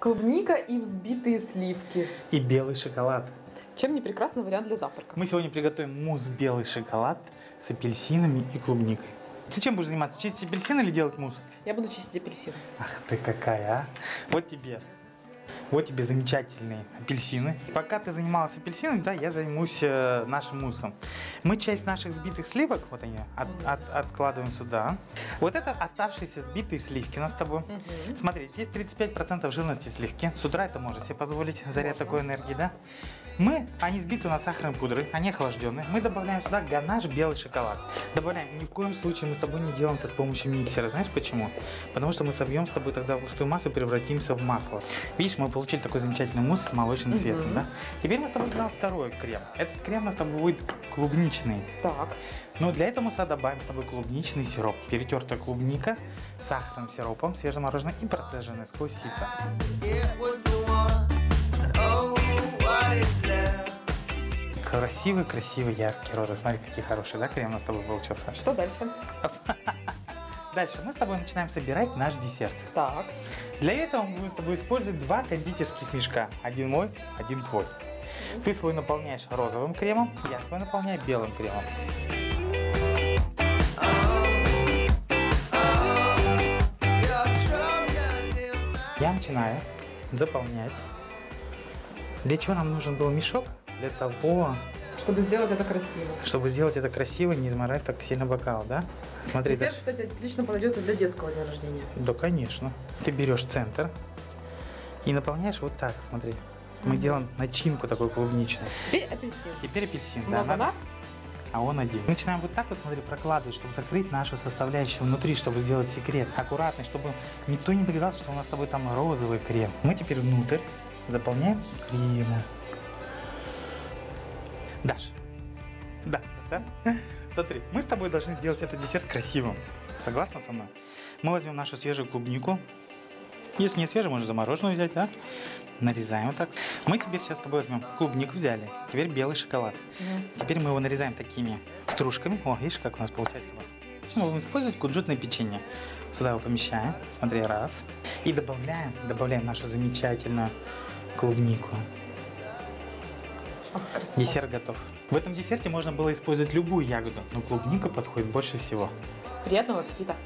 Клубника и взбитые сливки. И белый шоколад. Чем не прекрасный вариант для завтрака? Мы сегодня приготовим мусс белый шоколад с апельсинами и клубникой. Ты чем будешь заниматься? Чистить апельсин или делать мусс? Я буду чистить апельсин. Ах ты какая, а! Вот тебе. Вот тебе замечательные апельсины. Пока ты занималась апельсинами, да, я займусь э, нашим муссом. Мы часть наших сбитых сливок, вот они, от- от- откладываем сюда. Вот это оставшиеся сбитые сливки у нас с тобой. Смотри, здесь 35% жирности сливки. С утра это можно себе позволить, заряд такой энергии, да? Мы, они сбиты у нас сахарной пудрой, они охлажденные. Мы добавляем сюда ганаш белый шоколад. Добавляем, ни в коем случае мы с тобой не делаем это с помощью миксера. Знаешь почему? Потому что мы собьем с тобой тогда густую массу и превратимся в масло. Видишь, мы получили такой замечательный мусс с молочным цветом, Мгм. да? Теперь мы с тобой делаем второй крем. Этот крем у нас с тобой будет клубничный. Так. Но для этого мы сюда добавим с тобой клубничный сироп. Перетертая клубника с сахарным сиропом, свежемороженое и процеженное сквозь сито. Красивый, красивый, яркий розы. Смотри, какие хорошие, да, крем у нас с тобой получился. Что дальше? Дальше мы с тобой начинаем собирать наш десерт. Так. Для этого мы будем с тобой использовать два кондитерских мешка. Один мой, один твой. Ты свой наполняешь розовым кремом, я свой наполняю белым кремом. Я начинаю заполнять. Для чего нам нужен был мешок? Для того, Чтобы сделать это красиво. чтобы сделать это красиво, не изморать так сильно бокал, да? Смотри, Десерт, дальше. кстати, отлично подойдет и для детского дня рождения. Да, конечно. Ты берешь центр и наполняешь вот так, смотри. Мы делаем начинку такой клубничную. Теперь апельсин. Теперь апельсин, да, Много надо- нас? а он один. Мы начинаем вот так вот, смотри, прокладывать, чтобы закрыть нашу составляющую внутри, чтобы сделать секрет. Аккуратный, чтобы никто не догадался, что у нас с тобой там розовый крем. Мы теперь внутрь заполняем кремом. Даш. Да, да? Смотри, мы с тобой должны сделать этот десерт красивым. Согласна со мной? Мы возьмем нашу свежую клубнику. Если не свежую, можно замороженную взять, да? Нарезаем вот так. Мы теперь сейчас с тобой возьмем клубнику взяли. Теперь белый шоколад. Теперь мы его нарезаем такими стружками. О, видишь, как у нас получается. Мы будем использовать кунжутное печенье. Сюда его помещаем. Смотри, раз. И добавляем, добавляем нашу замечательную клубнику. Красиво. Десерт готов. В этом десерте можно было использовать любую ягоду, но клубника подходит больше всего. Приятного аппетита.